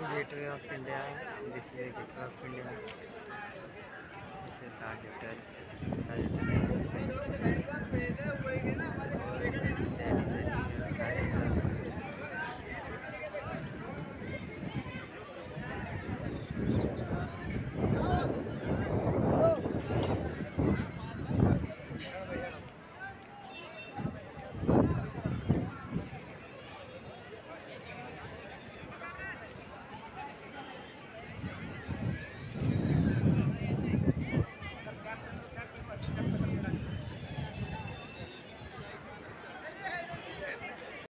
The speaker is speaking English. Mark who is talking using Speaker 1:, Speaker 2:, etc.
Speaker 1: Gateway of India. This is a Gateway of India. This is Taj Hotel.